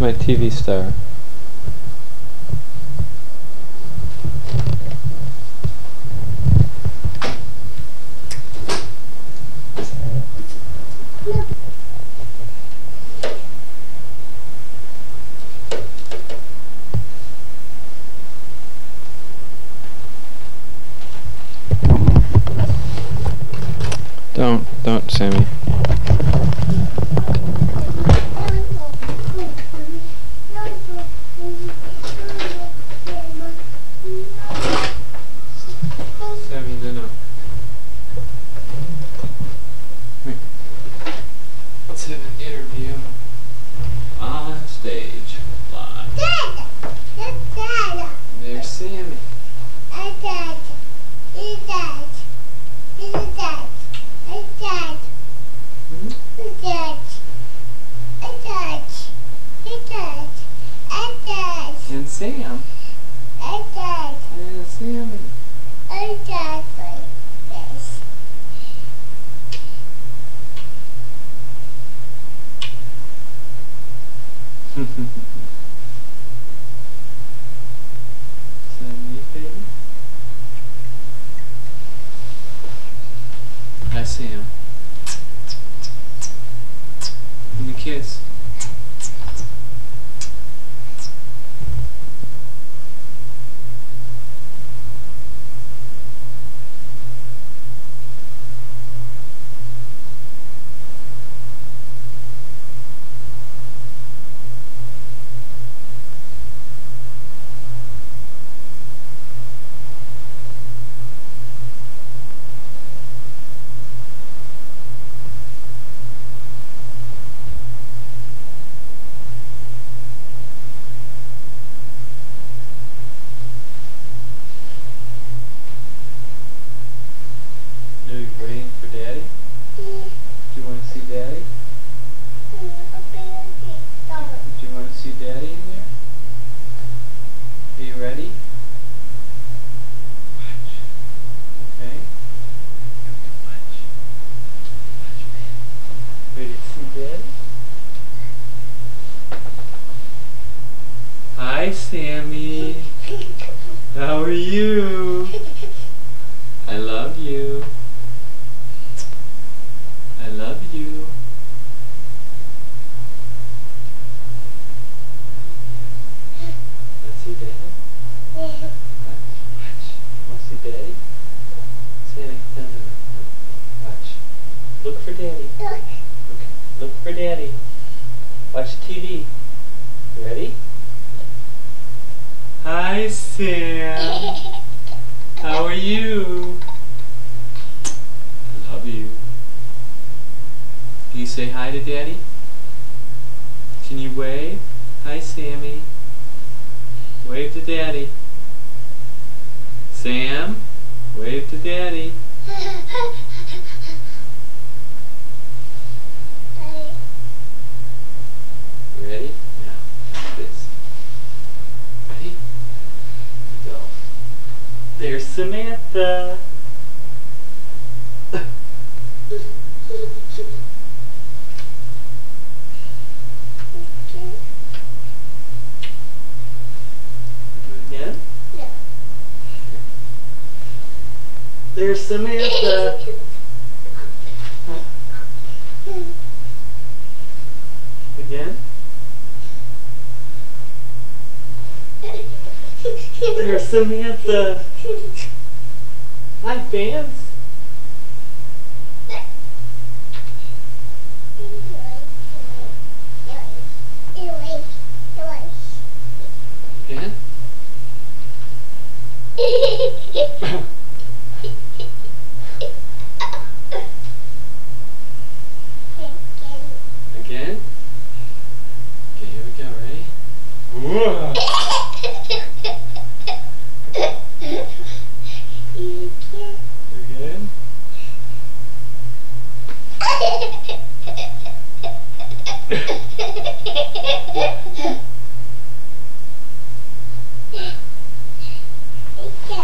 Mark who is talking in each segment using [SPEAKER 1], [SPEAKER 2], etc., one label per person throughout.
[SPEAKER 1] my TV star? And Sam. And Sammy. Sammy, baby. Hi, Sam. Give me a kiss. Are you waiting for Daddy? Do you want to see Daddy? Do you want to see Daddy in there? Are you ready? Watch. Okay. Watch. Watch me. Ready to see Daddy? Hi, Sammy. How are you? I love you. I love you. Let's see Daddy. Sam. How are you? I love you. Can you say hi to Daddy? Can you wave? Hi, Sammy. Wave to Daddy. Sam, wave to Daddy. There's Samantha. There's Samantha. Again. There's Samantha. Hi, fans. Again.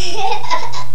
[SPEAKER 2] Yeah.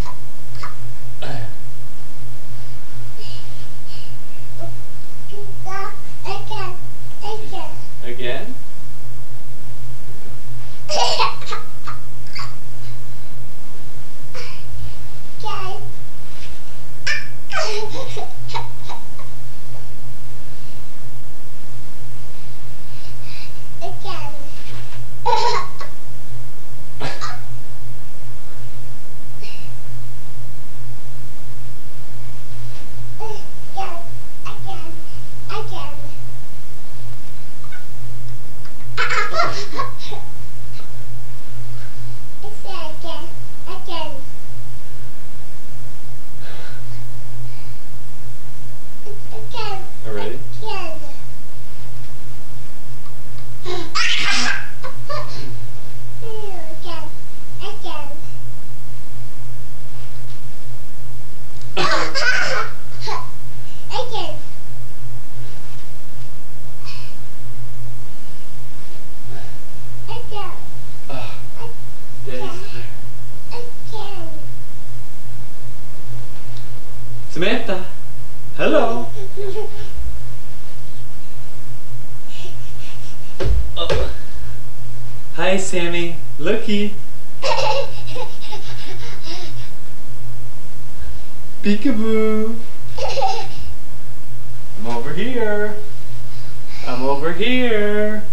[SPEAKER 2] Hello. Oh. Hi, Sammy. Looky. Peekaboo. I'm over here. I'm over here.